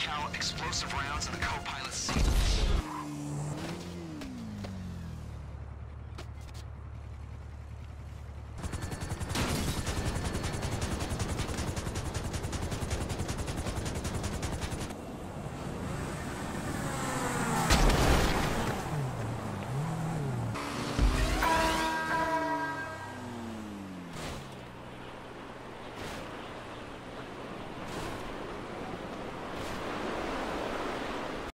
Cal, explosive rounds in the co-pilot's.